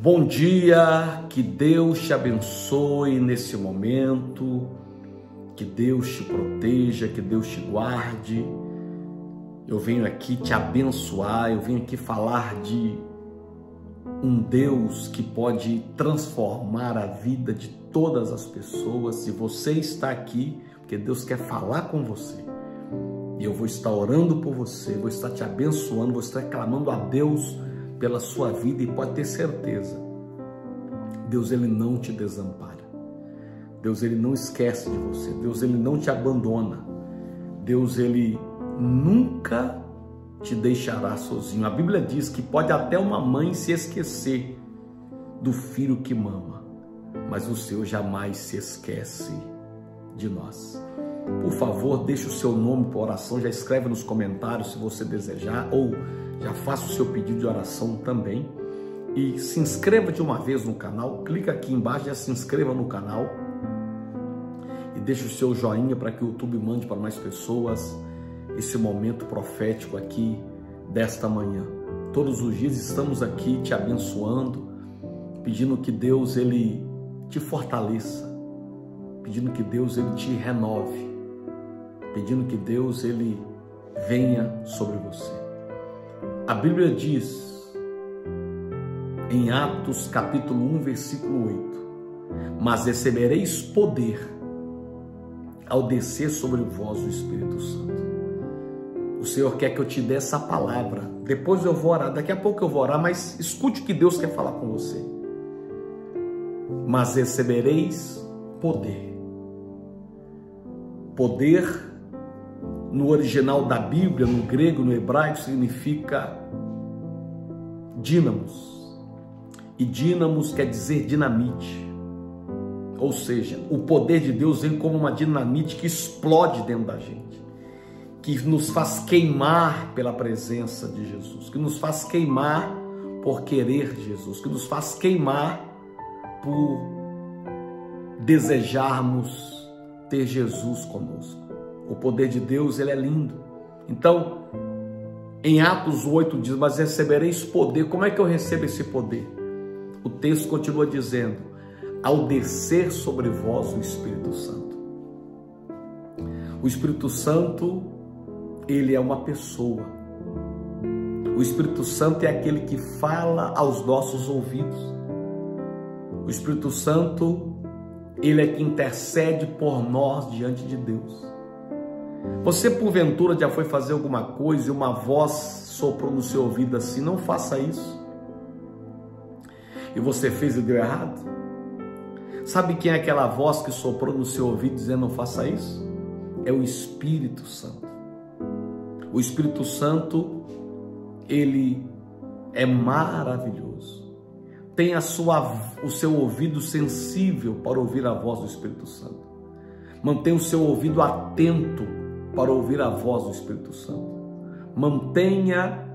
Bom dia, que Deus te abençoe nesse momento, que Deus te proteja, que Deus te guarde. Eu venho aqui te abençoar, eu venho aqui falar de um Deus que pode transformar a vida de todas as pessoas. Se você está aqui, porque Deus quer falar com você. E eu vou estar orando por você, vou estar te abençoando, vou estar clamando a Deus pela sua vida e pode ter certeza, Deus ele não te desampara. Deus ele não esquece de você. Deus ele não te abandona. Deus ele nunca te deixará sozinho. A Bíblia diz que pode até uma mãe se esquecer do filho que mama, mas o Senhor jamais se esquece de nós. Por favor, deixe o seu nome para oração, já escreve nos comentários se você desejar ou já faça o seu pedido de oração também. E se inscreva de uma vez no canal, clica aqui embaixo, já se inscreva no canal e deixe o seu joinha para que o YouTube mande para mais pessoas esse momento profético aqui desta manhã. Todos os dias estamos aqui te abençoando, pedindo que Deus ele te fortaleça, pedindo que Deus ele te renove, pedindo que Deus ele venha sobre você. A Bíblia diz em Atos capítulo 1, versículo 8: Mas recebereis poder ao descer sobre vós o Espírito Santo. O Senhor quer que eu te dê essa palavra. Depois eu vou orar, daqui a pouco eu vou orar, mas escute o que Deus quer falar com você. Mas recebereis poder. Poder no original da Bíblia, no grego, no hebraico, significa dínamos. E dínamos quer dizer dinamite. Ou seja, o poder de Deus vem como uma dinamite que explode dentro da gente, que nos faz queimar pela presença de Jesus, que nos faz queimar por querer Jesus, que nos faz queimar por desejarmos ter Jesus conosco. O poder de Deus, ele é lindo. Então, em Atos 8 diz: "Mas recebereis poder". Como é que eu recebo esse poder? O texto continua dizendo: "Ao descer sobre vós o Espírito Santo". O Espírito Santo, ele é uma pessoa. O Espírito Santo é aquele que fala aos nossos ouvidos. O Espírito Santo, ele é que intercede por nós diante de Deus. Você porventura já foi fazer alguma coisa e uma voz soprou no seu ouvido assim: não faça isso. E você fez e deu errado? Sabe quem é aquela voz que soprou no seu ouvido dizendo não faça isso? É o Espírito Santo. O Espírito Santo, ele é maravilhoso. Tem a sua, o seu ouvido sensível para ouvir a voz do Espírito Santo. Mantém o seu ouvido atento para ouvir a voz do Espírito Santo. Mantenha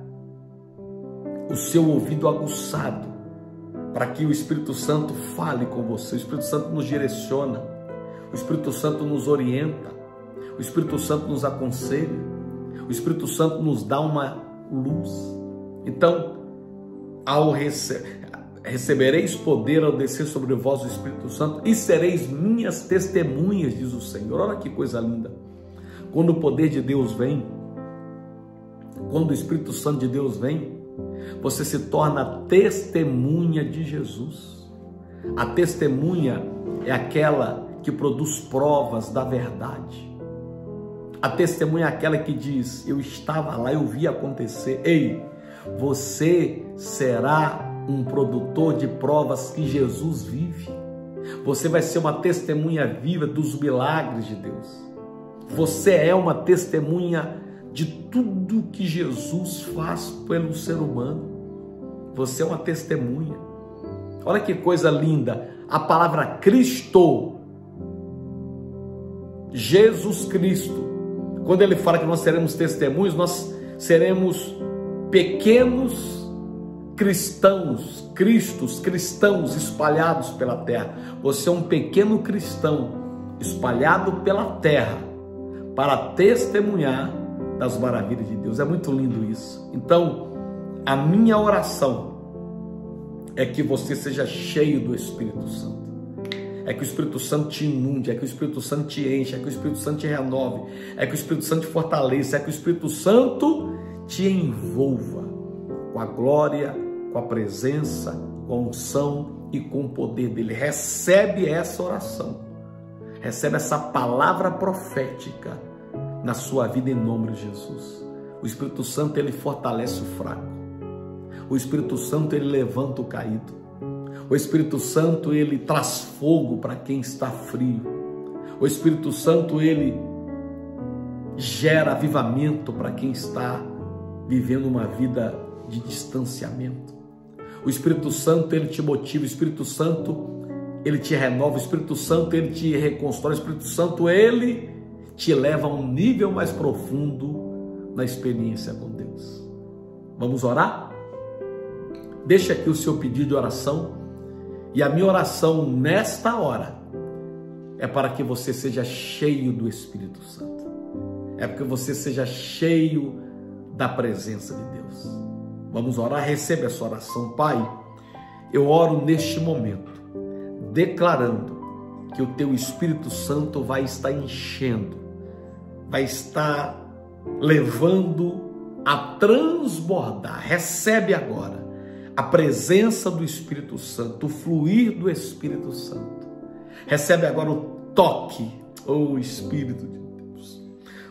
o seu ouvido aguçado para que o Espírito Santo fale com você. O Espírito Santo nos direciona, o Espírito Santo nos orienta, o Espírito Santo nos aconselha, o Espírito Santo nos dá uma luz. Então, ao receber recebereis poder ao descer sobre vós o Espírito Santo e sereis minhas testemunhas, diz o Senhor. Olha que coisa linda. Quando o poder de Deus vem, quando o Espírito Santo de Deus vem, você se torna testemunha de Jesus. A testemunha é aquela que produz provas da verdade. A testemunha é aquela que diz: Eu estava lá, eu vi acontecer. Ei, você será um produtor de provas que Jesus vive. Você vai ser uma testemunha viva dos milagres de Deus. Você é uma testemunha de tudo que Jesus faz pelo ser humano. Você é uma testemunha. Olha que coisa linda. A palavra Cristo, Jesus Cristo, quando ele fala que nós seremos testemunhos, nós seremos pequenos cristãos, cristos, cristãos espalhados pela terra. Você é um pequeno cristão espalhado pela terra para testemunhar das maravilhas de Deus. É muito lindo isso. Então, a minha oração é que você seja cheio do Espírito Santo. É que o Espírito Santo te inunde, é que o Espírito Santo te enche, é que o Espírito Santo te renove, é que o Espírito Santo te fortaleça, é que o Espírito Santo te envolva com a glória, com a presença, com a unção e com o poder dele. Recebe essa oração, recebe essa palavra profética na sua vida em nome de Jesus. O Espírito Santo ele fortalece o fraco. O Espírito Santo ele levanta o caído. O Espírito Santo ele traz fogo para quem está frio. O Espírito Santo ele gera avivamento para quem está vivendo uma vida de distanciamento. O Espírito Santo ele te motiva, o Espírito Santo ele te renova, o Espírito Santo ele te reconstrói, o Espírito Santo ele te leva a um nível mais profundo na experiência com Deus. Vamos orar? Deixa aqui o seu pedido de oração e a minha oração nesta hora é para que você seja cheio do Espírito Santo. É para que você seja cheio da presença de Deus. Vamos orar, receba essa oração, Pai. Eu oro neste momento, declarando que o teu Espírito Santo vai estar enchendo vai estar levando a transbordar. Recebe agora a presença do Espírito Santo, o fluir do Espírito Santo. Recebe agora o toque, oh Espírito de Deus,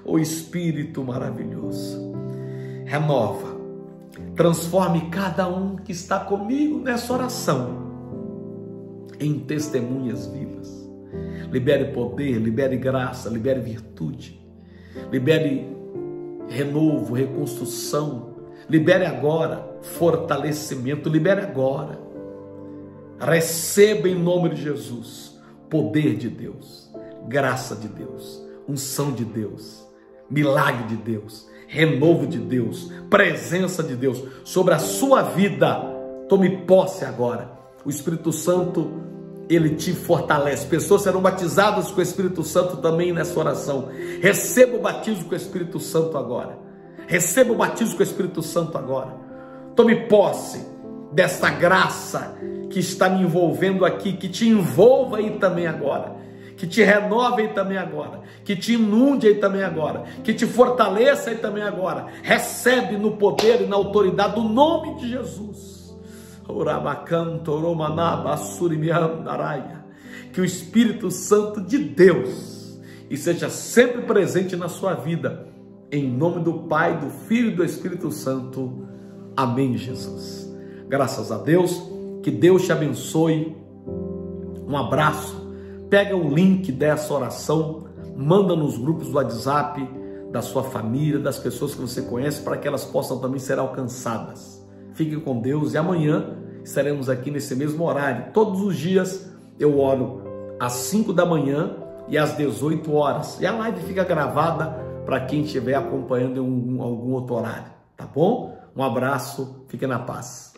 oh Espírito maravilhoso. Renova, transforme cada um que está comigo nessa oração em testemunhas vivas. Libere poder, libere graça, libere virtude libere renovo, reconstrução, libere agora fortalecimento, libere agora. Receba em nome de Jesus poder de Deus, graça de Deus, unção de Deus, milagre de Deus, renovo de Deus, presença de Deus sobre a sua vida. Tome posse agora. O Espírito Santo ele te fortalece. Pessoas serão batizadas com o Espírito Santo também nessa oração. Receba o batismo com o Espírito Santo agora. Receba o batismo com o Espírito Santo agora. Tome posse dessa graça que está me envolvendo aqui, que te envolva aí também agora, que te renove também agora, que te inunde também agora, que te fortaleça também agora. Recebe no poder e na autoridade do nome de Jesus. Que o Espírito Santo de Deus e seja sempre presente na sua vida. Em nome do Pai, do Filho e do Espírito Santo. Amém, Jesus. Graças a Deus. Que Deus te abençoe. Um abraço. Pega o link dessa oração, manda nos grupos do WhatsApp da sua família, das pessoas que você conhece, para que elas possam também ser alcançadas. Fiquem com Deus e amanhã estaremos aqui nesse mesmo horário. Todos os dias eu oro às 5 da manhã e às 18 horas. E a live fica gravada para quem estiver acompanhando em algum, algum outro horário, tá bom? Um abraço, fique na paz.